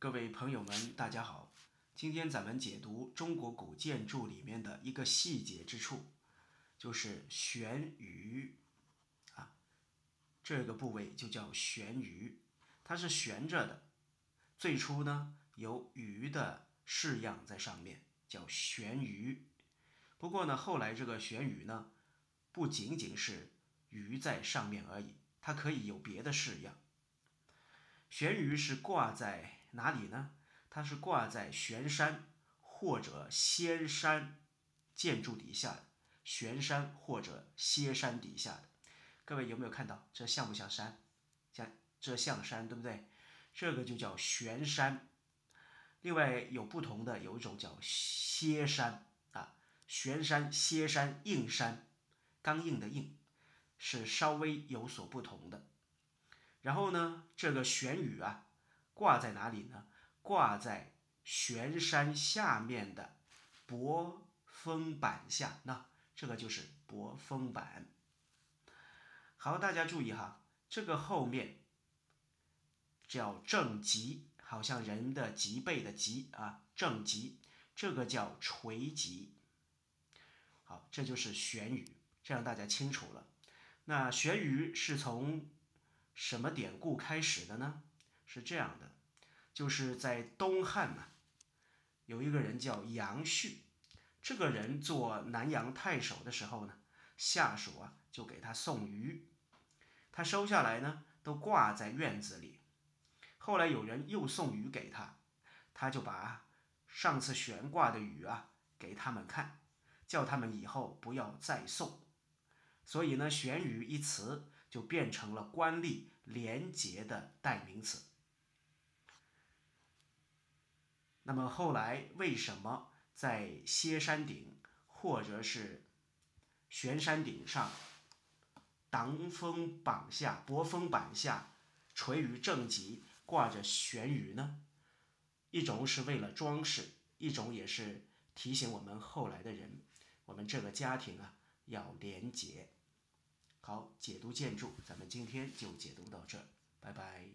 各位朋友们，大家好。今天咱们解读中国古建筑里面的一个细节之处，就是悬鱼啊，这个部位就叫悬鱼，它是悬着的。最初呢，有鱼的式样在上面，叫悬鱼。不过呢，后来这个悬鱼呢，不仅仅是鱼在上面而已，它可以有别的式样。悬鱼是挂在哪里呢？它是挂在悬山或者歇山建筑底下的，悬山或者歇山底下的。各位有没有看到这像不像山？像这像山，对不对？这个就叫悬山。另外有不同的，有一种叫歇山啊，悬山、歇山、硬山，刚硬的硬，是稍微有所不同的。然后呢，这个悬羽啊，挂在哪里呢？挂在悬山下面的薄风板下。那这个就是薄风板。好，大家注意哈，这个后面叫正脊，好像人的脊背的脊啊，正脊，这个叫垂脊。好，这就是悬羽，这样大家清楚了。那悬羽是从什么典故开始的呢？是这样的，就是在东汉呢，有一个人叫杨旭，这个人做南阳太守的时候呢，下属啊就给他送鱼，他收下来呢都挂在院子里。后来有人又送鱼给他，他就把上次悬挂的鱼啊给他们看，叫他们以后不要再送。所以呢，悬鱼一词就变成了官吏廉洁的代名词。那么后来为什么在歇山顶或者是悬山顶上，挡风板下、薄风板下垂于正脊挂着悬鱼呢？一种是为了装饰，一种也是提醒我们后来的人，我们这个家庭啊要廉洁。好，解读建筑，咱们今天就解读到这儿，拜拜。